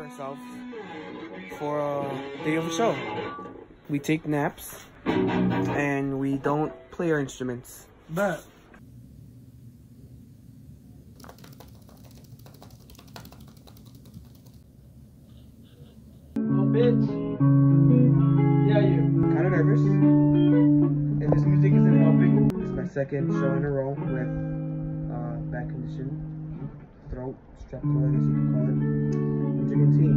prepare ourselves for a day of a show. We take naps and we don't play our instruments. But Oh, bitch. Yeah, you. Kind of nervous. And this music isn't helping. It's my second show in a row with uh, back condition, throat, strep throat, I guess you could call it. I'm drinking tea.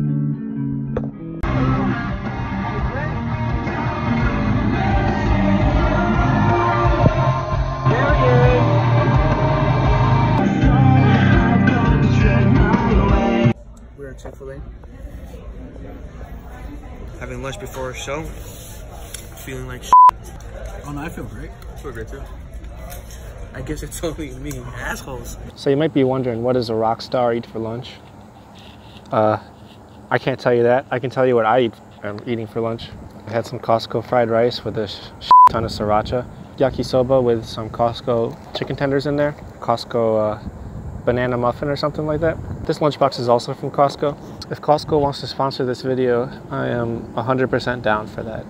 We're at Chick-fil-A. Having lunch before a show. Feeling like Oh no, I feel great. I feel great too. I guess it's only me, assholes. So you might be wondering, what does a rock star eat for lunch? Uh, I can't tell you that. I can tell you what I eat. I'm eating for lunch. I had some Costco fried rice with a ton of sriracha, yakisoba with some Costco chicken tenders in there, Costco uh, banana muffin or something like that. This lunchbox is also from Costco. If Costco wants to sponsor this video, I am 100% down for that.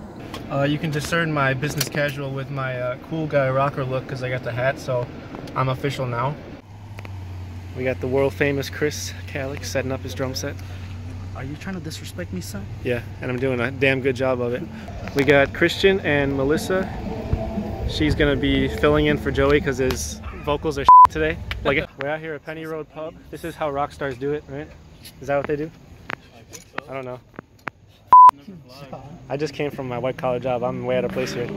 Uh, you can discern my business casual with my uh, cool guy rocker look because I got the hat, so I'm official now. We got the world famous Chris Calix setting up his drum set. Are you trying to disrespect me, son? Yeah, and I'm doing a damn good job of it. We got Christian and Melissa. She's gonna be filling in for Joey because his vocals are today. Like we're out here at Penny Road Pub. This is how rock stars do it, right? Is that what they do? I don't know. I just came from my white collar job. I'm way out of place here.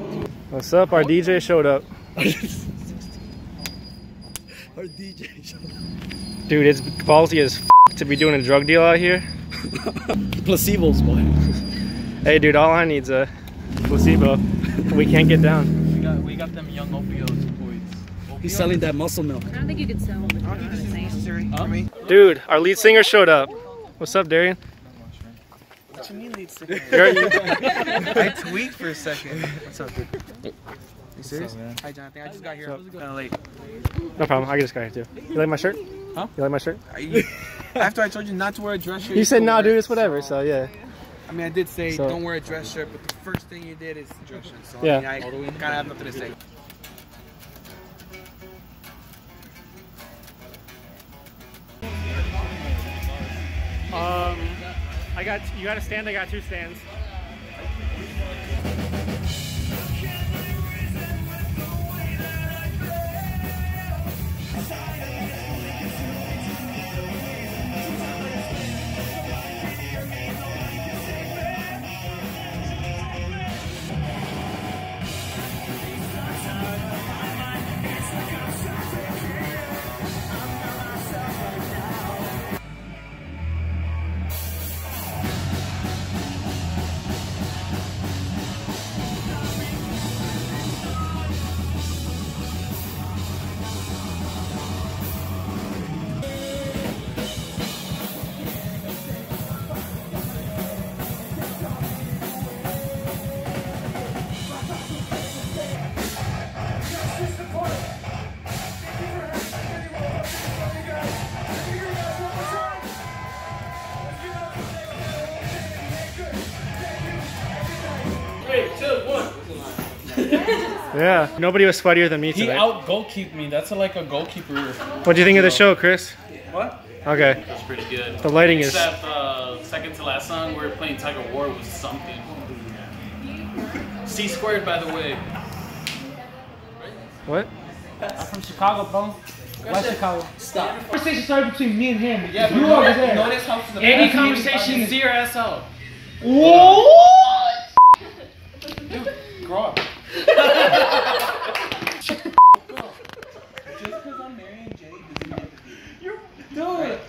What's up? Our DJ showed up. Our DJ. Dude, it's ballsy as f- to be doing a drug deal out here. Placebos, boy. Hey, dude, all I need's a placebo. We can't get down. We got we got them young opioids boys. He's selling that muscle milk. I don't think you could sell them. necessary for me. Dude, our lead singer showed up. What's up, Darian? What do you mean lead singer? You're- I tweaked for a second. What's up, dude? You serious? Hi, Jonathan. I just got here. Kind of late. no problem. I just got here too. You like my shirt? Huh? You like my shirt? I- After I told you not to wear a dress shirt, You said no, wear dude. it, It's whatever. So yeah. I mean, I did say So- don't wear a dress shirt, but the first thing you did is dress shirt. So Yeah. I, mean, I kind of have nothing to say. Um, I got. You got a stand. I got two stands. Yeah. Nobody was sweatier than me He today. out goalkeep me. That's a, like a goalkeeper. What do you think of the show, Chris? What? Okay. That's pretty good. The lighting is. Except uh, second to last song, we were playing Tug of War was something. C squared, by the way. What? I'm from Chicago, bro. West Chicago. Stop. Conversation started between me and him. Yeah, you over there. Any conversation, see your ass out. What? Grow up. Just because I'm marrying Jay doesn't make You're dude.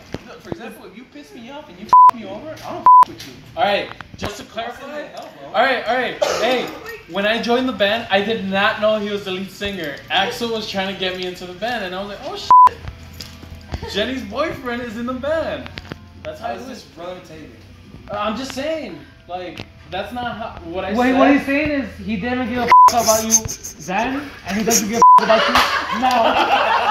For example, if you piss me off and you me over, I don't with you. All right, just to clarify. All right, all right. Hey, when I joined the band, I did not know he was the lead singer. Axel was trying to get me into the band, and I was like, oh shit. Jenny's boyfriend is in the band. That's how it is. rotating? Uh, I'm just saying, like, that's not how, what I Wait, said. what he's saying is he didn't give a f- about you then, and he doesn't give a f- about you now.